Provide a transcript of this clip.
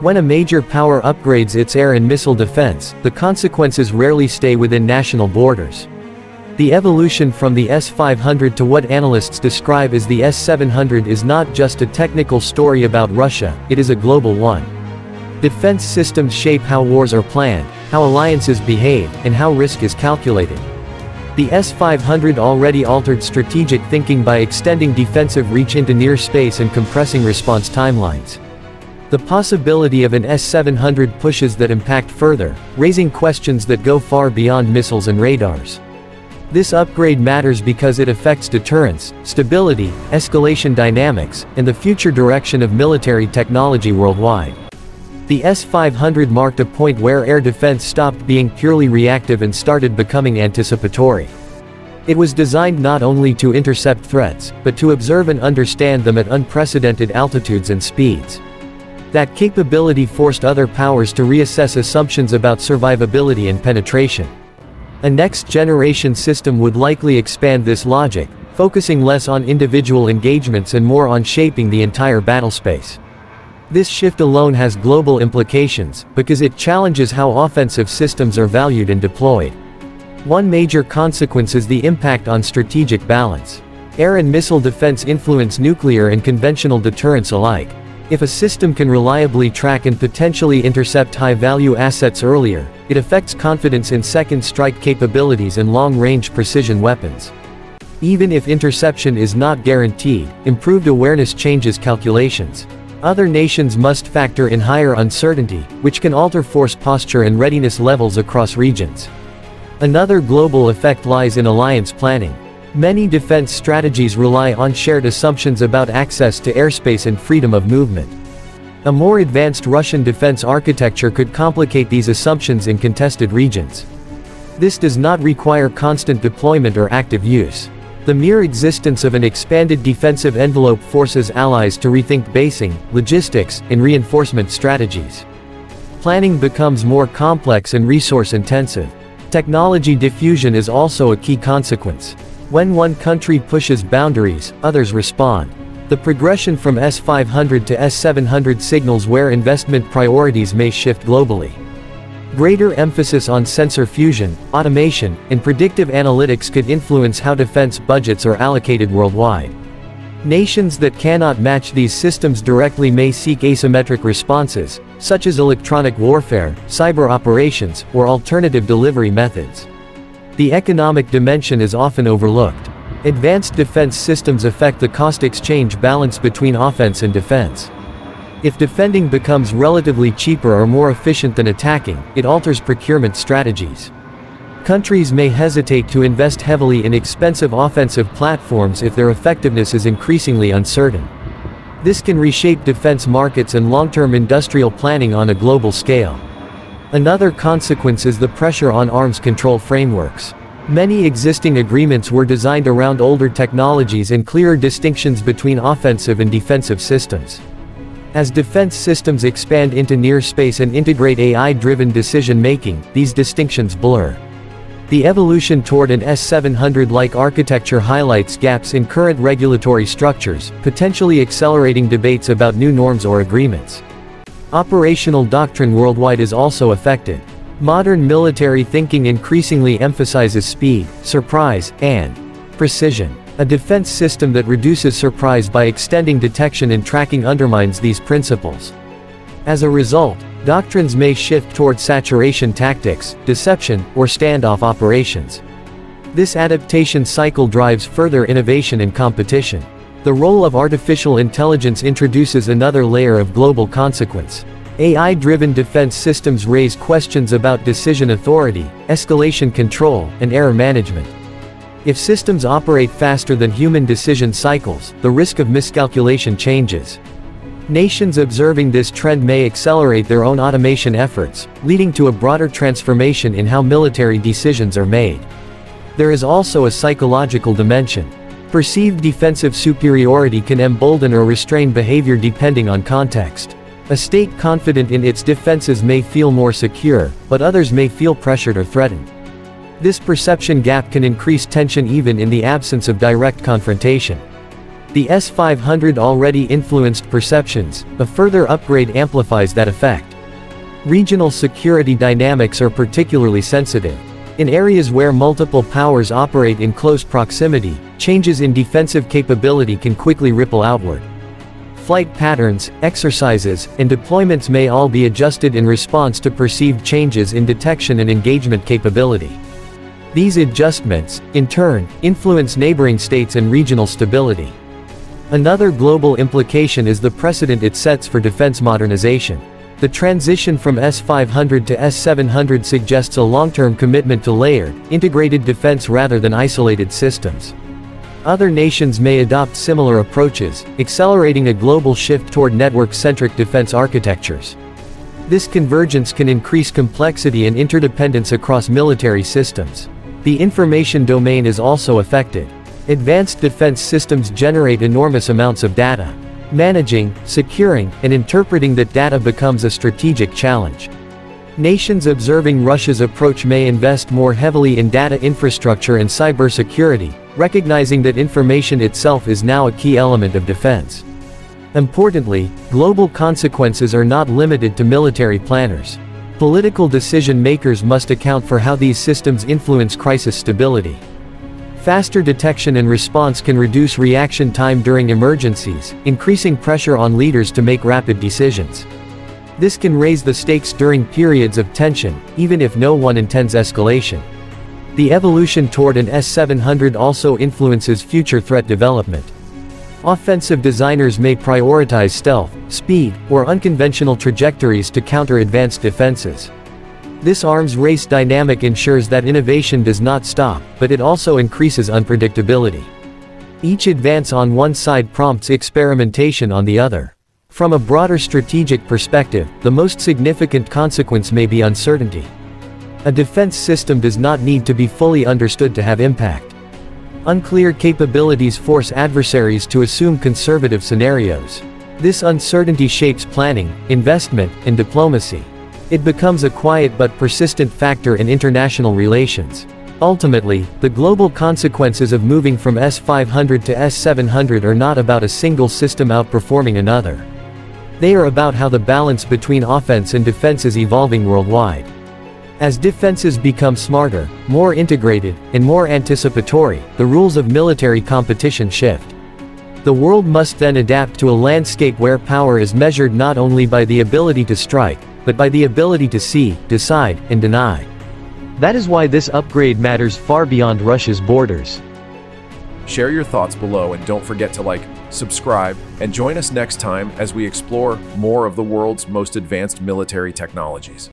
When a major power upgrades its air and missile defense, the consequences rarely stay within national borders. The evolution from the S-500 to what analysts describe as the S-700 is not just a technical story about Russia, it is a global one. Defense systems shape how wars are planned, how alliances behave, and how risk is calculated. The S-500 already altered strategic thinking by extending defensive reach into near space and compressing response timelines. The possibility of an S-700 pushes that impact further, raising questions that go far beyond missiles and radars. This upgrade matters because it affects deterrence, stability, escalation dynamics, and the future direction of military technology worldwide. The S-500 marked a point where air defense stopped being purely reactive and started becoming anticipatory. It was designed not only to intercept threats, but to observe and understand them at unprecedented altitudes and speeds. That capability forced other powers to reassess assumptions about survivability and penetration. A next-generation system would likely expand this logic, focusing less on individual engagements and more on shaping the entire battlespace. This shift alone has global implications, because it challenges how offensive systems are valued and deployed. One major consequence is the impact on strategic balance. Air and missile defense influence nuclear and conventional deterrence alike. If a system can reliably track and potentially intercept high-value assets earlier, it affects confidence in second strike capabilities and long-range precision weapons. Even if interception is not guaranteed, improved awareness changes calculations. Other nations must factor in higher uncertainty, which can alter force posture and readiness levels across regions. Another global effect lies in alliance planning. Many defense strategies rely on shared assumptions about access to airspace and freedom of movement. A more advanced Russian defense architecture could complicate these assumptions in contested regions. This does not require constant deployment or active use. The mere existence of an expanded defensive envelope forces allies to rethink basing, logistics, and reinforcement strategies. Planning becomes more complex and resource-intensive. Technology diffusion is also a key consequence. When one country pushes boundaries, others respond. The progression from S500 to S700 signals where investment priorities may shift globally. Greater emphasis on sensor fusion, automation, and predictive analytics could influence how defense budgets are allocated worldwide. Nations that cannot match these systems directly may seek asymmetric responses, such as electronic warfare, cyber operations, or alternative delivery methods. The economic dimension is often overlooked. Advanced defense systems affect the cost exchange balance between offense and defense. If defending becomes relatively cheaper or more efficient than attacking, it alters procurement strategies. Countries may hesitate to invest heavily in expensive offensive platforms if their effectiveness is increasingly uncertain. This can reshape defense markets and long-term industrial planning on a global scale. Another consequence is the pressure on arms control frameworks. Many existing agreements were designed around older technologies and clearer distinctions between offensive and defensive systems. As defense systems expand into near space and integrate AI-driven decision-making, these distinctions blur. The evolution toward an S700-like architecture highlights gaps in current regulatory structures, potentially accelerating debates about new norms or agreements. Operational doctrine worldwide is also affected. Modern military thinking increasingly emphasizes speed, surprise, and precision. A defense system that reduces surprise by extending detection and tracking undermines these principles. As a result, doctrines may shift toward saturation tactics, deception, or standoff operations. This adaptation cycle drives further innovation and competition. The role of artificial intelligence introduces another layer of global consequence. AI-driven defense systems raise questions about decision authority, escalation control, and error management. If systems operate faster than human decision cycles, the risk of miscalculation changes. Nations observing this trend may accelerate their own automation efforts, leading to a broader transformation in how military decisions are made. There is also a psychological dimension. Perceived defensive superiority can embolden or restrain behavior depending on context. A state confident in its defenses may feel more secure, but others may feel pressured or threatened. This perception gap can increase tension even in the absence of direct confrontation. The S-500 already influenced perceptions, a further upgrade amplifies that effect. Regional security dynamics are particularly sensitive. In areas where multiple powers operate in close proximity, changes in defensive capability can quickly ripple outward. Flight patterns, exercises, and deployments may all be adjusted in response to perceived changes in detection and engagement capability. These adjustments, in turn, influence neighboring states and regional stability. Another global implication is the precedent it sets for defense modernization. The transition from S-500 to S-700 suggests a long-term commitment to layered, integrated defense rather than isolated systems. Other nations may adopt similar approaches, accelerating a global shift toward network-centric defense architectures. This convergence can increase complexity and interdependence across military systems. The information domain is also affected. Advanced defense systems generate enormous amounts of data. Managing, securing, and interpreting that data becomes a strategic challenge. Nations observing Russia's approach may invest more heavily in data infrastructure and cybersecurity, recognizing that information itself is now a key element of defense. Importantly, global consequences are not limited to military planners. Political decision makers must account for how these systems influence crisis stability. Faster detection and response can reduce reaction time during emergencies, increasing pressure on leaders to make rapid decisions. This can raise the stakes during periods of tension, even if no one intends escalation. The evolution toward an S-700 also influences future threat development. Offensive designers may prioritize stealth, speed, or unconventional trajectories to counter advanced defenses. This arms race dynamic ensures that innovation does not stop, but it also increases unpredictability. Each advance on one side prompts experimentation on the other. From a broader strategic perspective, the most significant consequence may be uncertainty. A defense system does not need to be fully understood to have impact. Unclear capabilities force adversaries to assume conservative scenarios. This uncertainty shapes planning, investment, and diplomacy. It becomes a quiet but persistent factor in international relations. Ultimately, the global consequences of moving from S500 to S700 are not about a single system outperforming another. They are about how the balance between offense and defense is evolving worldwide. As defenses become smarter, more integrated, and more anticipatory, the rules of military competition shift. The world must then adapt to a landscape where power is measured not only by the ability to strike, but by the ability to see, decide, and deny. That is why this upgrade matters far beyond Russia's borders. Share your thoughts below and don't forget to like, subscribe, and join us next time as we explore more of the world's most advanced military technologies.